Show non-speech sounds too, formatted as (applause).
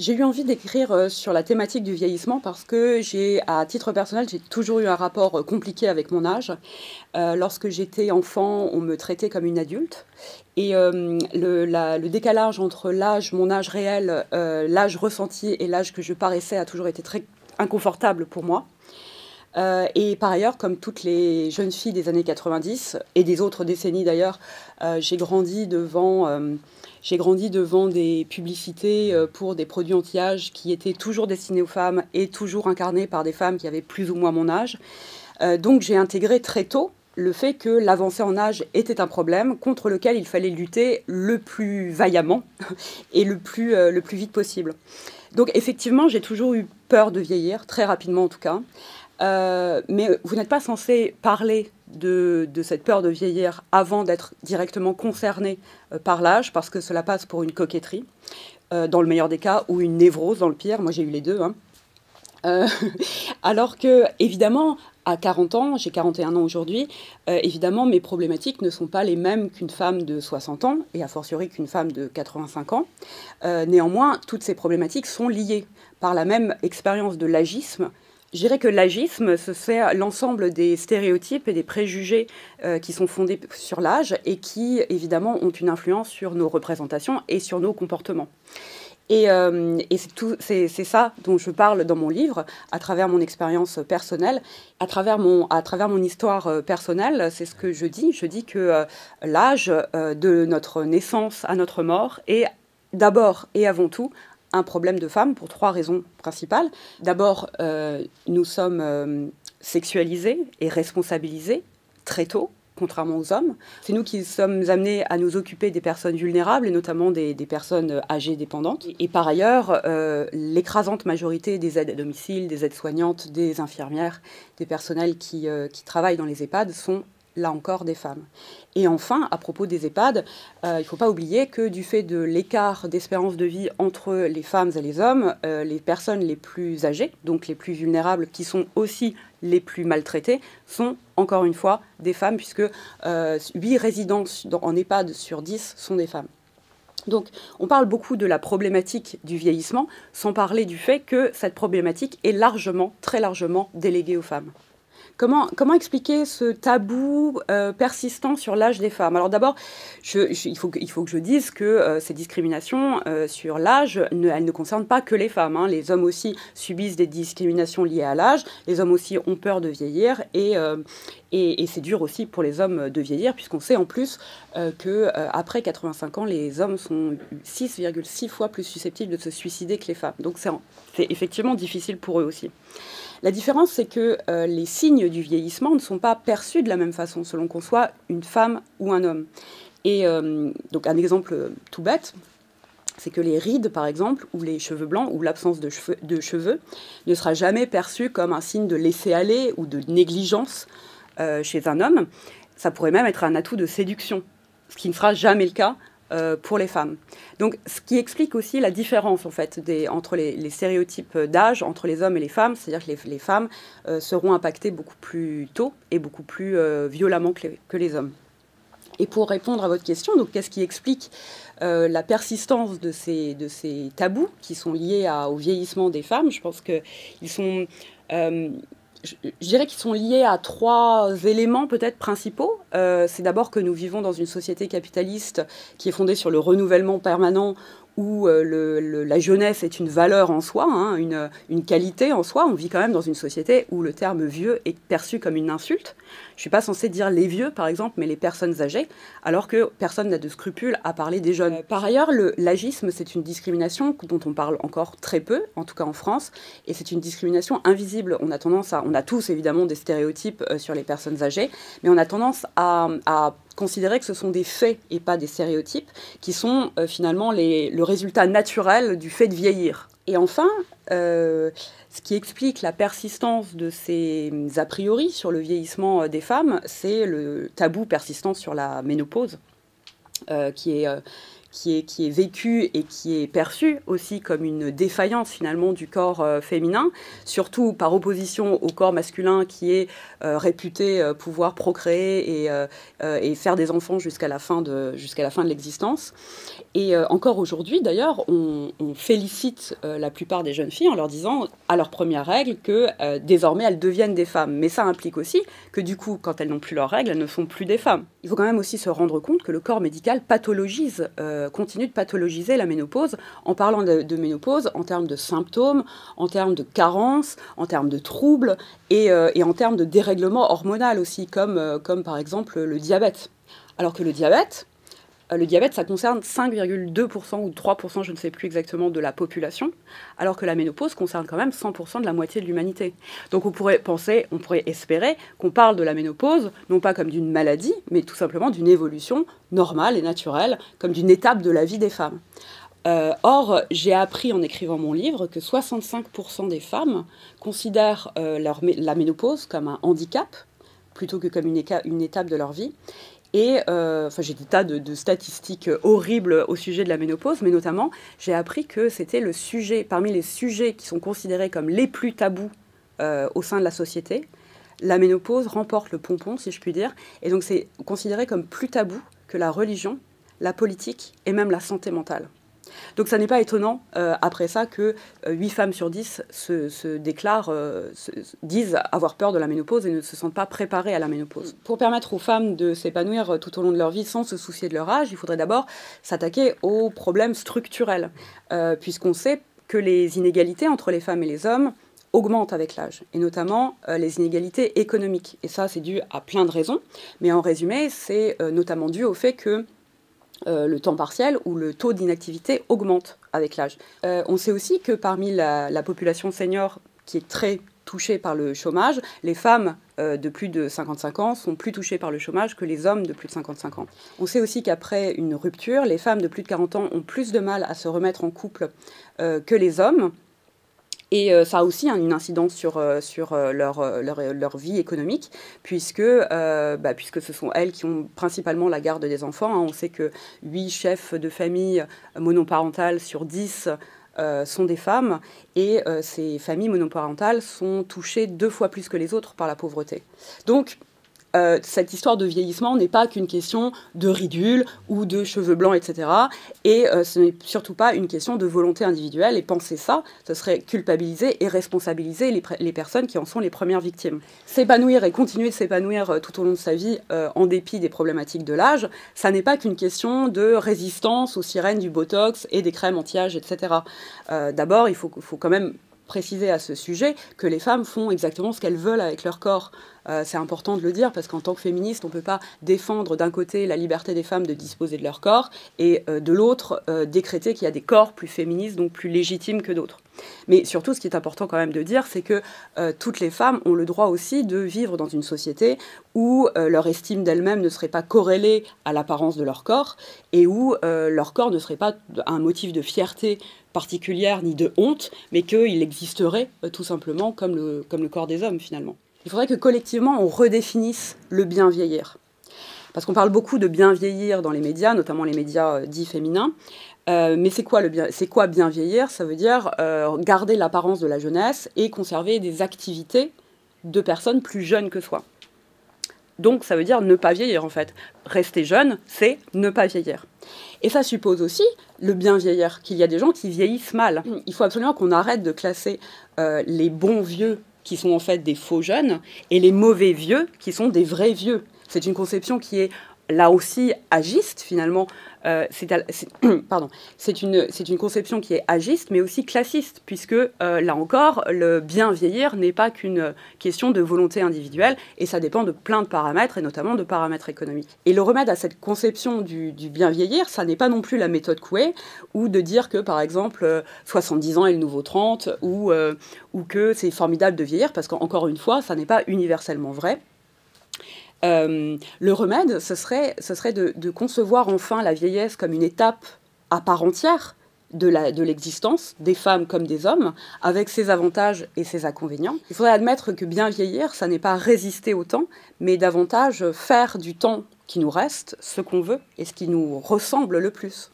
J'ai eu envie d'écrire euh, sur la thématique du vieillissement parce que j'ai, à titre personnel, j'ai toujours eu un rapport euh, compliqué avec mon âge. Euh, lorsque j'étais enfant, on me traitait comme une adulte. Et le, décalage entre l'âge, mon âge réel, l'âge ressenti et l'âge que je paraissais a toujours été très inconfortable pour moi. Et par ailleurs, comme toutes les jeunes filles des années 90 et des autres décennies d'ailleurs, j'ai grandi devant j'ai grandi devant des publicités euh, pour des produits anti-âge qui étaient toujours destinés aux femmes et toujours incarnés par des femmes qui avaient plus ou moins mon âge. Euh, donc j'ai intégré très tôt le fait que l'avancée en âge était un problème contre lequel il fallait lutter le plus vaillamment (laughs) et le plus, euh, le plus vite possible. Donc effectivement, j'ai toujours eu peur de vieillir, très rapidement en tout cas. Mais vous n'êtes pas censé parler de, cette peur de vieillir avant d'être directement concerné euh, par l'âge, parce que cela passe pour une coquetterie, euh, dans le meilleur des cas, ou une névrose dans le pire. Moi, j'ai eu les deux. Hein. Euh, (laughs) alors que, évidemment, à 40 ans, j'ai 41 ans aujourd'hui, évidemment, mes problématiques ne sont pas les mêmes qu'une femme de 60 ans, et a fortiori qu'une femme de 85 ans. néanmoins, toutes ces problématiques sont liées par la même expérience de l'agisme je dirais que l'agisme, c'est l'ensemble des stéréotypes et des préjugés euh, qui sont fondés sur l'âge et qui, évidemment, ont une influence sur nos représentations et sur nos comportements. Et, euh, c'est ça dont je parle dans mon livre, à travers mon expérience personnelle, à travers mon, à travers mon histoire euh, personnelle. C'est ce que je dis. Je dis que l'âge de notre naissance à notre mort est d'abord et avant tout un problème de femme pour trois raisons principales. D'abord, euh, nous sommes euh, sexualisés et responsabilisés très tôt contrairement aux hommes. C'est nous qui sommes amenés à nous occuper des personnes vulnérables, et notamment des, personnes âgées dépendantes. Et par ailleurs, euh, l'écrasante majorité des aides à domicile, des aides-soignantes, des infirmières, des personnels qui, qui travaillent dans les EHPAD sont là encore des femmes. Et enfin, à propos des EHPAD, euh, il ne faut pas oublier que du fait de l'écart d'espérance de vie entre les femmes et les hommes, euh, les personnes les plus âgées, donc les plus vulnérables, qui sont aussi les plus maltraitées, sont encore une fois des femmes, puisque euh, 8 résidents en EHPAD sur 10 sont des femmes. Donc on parle beaucoup de la problématique du vieillissement, sans parler du fait que cette problématique est largement, très largement déléguée aux femmes. Comment, expliquer ce tabou euh, persistant sur l'âge des femmes? Alors d'abord, il, faut, que je dise que euh, ces discriminations euh, sur l'âge, ne, elles ne concernent pas que les femmes. Hein. Les hommes aussi subissent des discriminations liées à l'âge. Les hommes aussi ont peur de vieillir. Et, et, c'est dur aussi pour les hommes de vieillir, puisqu'on sait en plus que qu'après 85 ans, les hommes sont 6,6 fois plus susceptibles de se suicider que les femmes. Donc c'est effectivement difficile pour eux aussi. La différence, c'est que euh, les signes du vieillissement ne sont pas perçus de la même façon selon qu'on soit une femme ou un homme. Et euh, donc un exemple tout bête, c'est que les rides, par exemple, ou les cheveux blancs, ou l'absence de cheveux, de cheveux, ne sera jamais perçu comme un signe de laisser-aller ou de négligence euh, chez un homme. Ça pourrait même être un atout de séduction, ce qui ne sera jamais le cas euh, pour les femmes. Donc, ce qui explique aussi la différence en fait des, entre les, stéréotypes d'âge entre les hommes et les femmes, c'est-à-dire que les, femmes euh, seront impactées beaucoup plus tôt et beaucoup plus violemment que les, hommes. Et pour répondre à votre question, donc qu'est-ce qui explique la persistance de ces, de ces tabous qui sont liés au vieillissement des femmes? Je pense qu'ils sont je, dirais qu'ils sont liés à trois éléments peut-être principaux. Euh, c'est d'abord que nous vivons dans une société capitaliste qui est fondée sur le renouvellement permanent où euh, la jeunesse est une valeur en soi, hein, une, qualité en soi. On vit quand même dans une société où le terme vieux est perçu comme une insulte. Je ne suis pas censée dire les vieux, par exemple, mais les personnes âgées, alors que personne n'a de scrupule à parler des jeunes. Par ailleurs, l'agisme, c'est une discrimination dont on parle encore très peu, en tout cas en France, et c'est une discrimination invisible. On a tendance à, on a tous évidemment des stéréotypes euh, sur les personnes âgées, mais on a tendance à considérer que ce sont des faits et pas des stéréotypes, qui sont euh, finalement le résultat naturel du fait de vieillir. Et enfin, euh, ce qui explique la persistance de ces a priori sur le vieillissement euh, des femmes, c'est le tabou persistant sur la ménopause, qui est qui est, qui est vécue et qui est perçue aussi comme une défaillance finalement du corps euh, féminin, surtout par opposition au corps masculin qui est euh, réputé euh, pouvoir procréer et, et, faire des enfants jusqu'à la fin de, jusqu'à la fin de l'existence. Et encore aujourd'hui, d'ailleurs, on, félicite la plupart des jeunes filles en leur disant à leur première règle que désormais elles deviennent des femmes. Mais ça implique aussi que du coup, quand elles n'ont plus leurs règles, elles ne sont plus des femmes. Il faut quand même aussi se rendre compte que le corps médical pathologise, continue de pathologiser la ménopause en parlant de, ménopause en termes de symptômes, en termes de carences, en termes de troubles et, euh, en termes de dérèglement hormonal aussi, comme, euh, comme par exemple le diabète. Alors que le diabète, euh, le diabète, ça concerne 5,2% ou 3%, je ne sais plus exactement, de la population, alors que la ménopause concerne quand même 100% de la moitié de l'humanité. Donc on pourrait penser, on pourrait espérer qu'on parle de la ménopause, non pas comme d'une maladie, mais tout simplement d'une évolution normale et naturelle, comme d'une étape de la vie des femmes. Euh, or, j'ai appris en écrivant mon livre que 65% des femmes considèrent euh, la ménopause comme un handicap plutôt que comme une étape de leur vie. Et euh, enfin, j'ai des tas de, statistiques horribles au sujet de la ménopause, mais notamment, j'ai appris que c'était le sujet, parmi les sujets qui sont considérés comme les plus tabous euh, au sein de la société, la ménopause remporte le pompon, si je puis dire. Et donc, c'est considéré comme plus tabou que la religion, la politique et même la santé mentale. Donc ça n'est pas étonnant euh, après ça que 8 euh, femmes sur 10 se, déclarent, euh, disent avoir peur de la ménopause et ne se sentent pas préparées à la ménopause. Pour permettre aux femmes de s'épanouir tout au long de leur vie sans se soucier de leur âge, il faudrait d'abord s'attaquer aux problèmes structurels, puisqu'on sait que les inégalités entre les femmes et les hommes augmentent avec l'âge, et notamment les inégalités économiques. Et ça, c'est dû à plein de raisons, mais en résumé, c'est notamment dû au fait que euh, le temps partiel ou le taux d'inactivité augmente avec l'âge. Euh, on sait aussi que parmi la, population senior qui est très touchée par le chômage, les femmes euh, de plus de 55 ans sont plus touchées par le chômage que les hommes de plus de 55 ans. On sait aussi qu'après une rupture, les femmes de plus de 40 ans ont plus de mal à se remettre en couple que les hommes. Et euh, ça a aussi une incidence sur, euh, sur euh, leur, leur, leur, vie économique, puisque, bah, puisque ce sont elles qui ont principalement la garde des enfants. Hein. On sait que 8 chefs de famille monoparentales sur 10 sont des femmes et ces familles monoparentales sont touchées deux fois plus que les autres par la pauvreté. Donc euh, cette histoire de vieillissement n'est pas qu'une question de ridule ou de cheveux blancs, etc. Et euh, ce n'est surtout pas une question de volonté individuelle. Et penser ça, ce serait culpabiliser et responsabiliser les, personnes qui en sont les premières victimes. S'épanouir et continuer de s'épanouir euh, tout au long de sa vie en dépit des problématiques de l'âge, ça n'est pas qu'une question de résistance aux sirènes du Botox et des crèmes anti-âge, etc. D'abord, il faut quand même préciser à ce sujet que les femmes font exactement ce qu'elles veulent avec leur corps. Euh, c'est important de le dire parce qu'en tant que féministe, on ne peut pas défendre d'un côté la liberté des femmes de disposer de leur corps et euh, de l'autre euh, décréter qu'il y a des corps plus féministes, donc plus légitimes que d'autres. Mais surtout, ce qui est important quand même de dire, c'est que toutes les femmes ont le droit aussi de vivre dans une société où leur estime d'elles-mêmes ne serait pas corrélée à l'apparence de leur corps et où leur corps ne serait pas un motif de fierté particulière ni de honte, mais qu'il existerait tout simplement comme le, comme le corps des hommes finalement. Il faudrait que collectivement on redéfinisse le bien vieillir. Parce qu'on parle beaucoup de bien vieillir dans les médias, notamment les médias euh, dits féminins. Euh, mais c'est quoi, le bien, c'est quoi bien vieillir? Ça veut dire euh, garder l'apparence de la jeunesse et conserver des activités de personnes plus jeunes que soi. Donc ça veut dire ne pas vieillir en fait. Rester jeune, c'est ne pas vieillir. Et ça suppose aussi le bien vieillir, qu'il y a des gens qui vieillissent mal. Il faut absolument qu'on arrête de classer les bons vieux qui sont en fait des faux jeunes, et les mauvais vieux, qui sont des vrais vieux. C'est une conception qui est là aussi agiste finalement. Euh, c'est (clears throat) une, une conception qui est agiste, mais aussi classiste, puisque euh, là encore, le bien vieillir n'est pas qu'une question de volonté individuelle, et ça dépend de plein de paramètres, et notamment de paramètres économiques. Et le remède à cette conception du, bien vieillir, ça n'est pas non plus la méthode Coué, ou de dire que, par exemple, 70 ans est le nouveau 30, ou, euh, ou que c'est formidable de vieillir, parce qu'encore une fois, ça n'est pas universellement vrai. Euh, le remède, ce serait, ce serait de, concevoir enfin la vieillesse comme une étape à part entière de l'existence, de des femmes comme des hommes, avec ses avantages et ses inconvénients. Il faudrait admettre que bien vieillir, ça n'est pas résister au temps, mais davantage faire du temps qui nous reste ce qu'on veut et ce qui nous ressemble le plus.